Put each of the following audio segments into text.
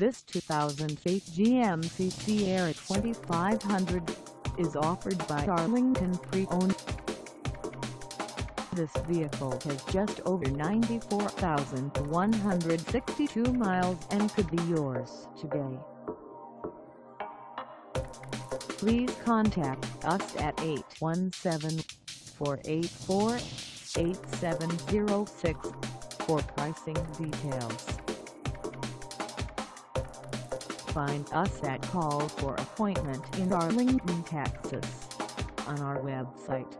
This 2008 GMC Sierra 2500 is offered by Arlington Pre-Owned. This vehicle has just over 94,162 miles and could be yours today. Please contact us at 817-484-8706 for pricing details. Find us at Call for Appointment in Arlington, Texas on our website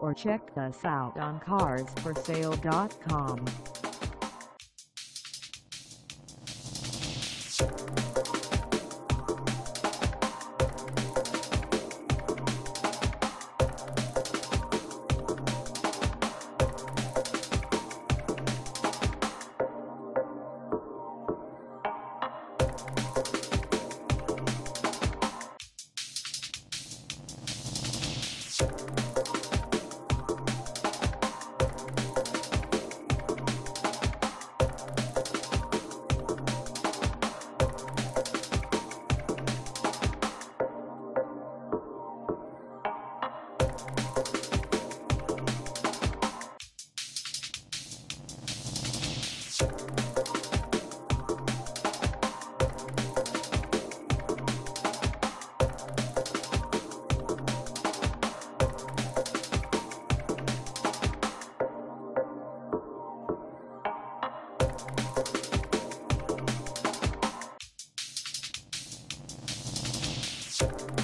or check us out on carsforsale.com. Thank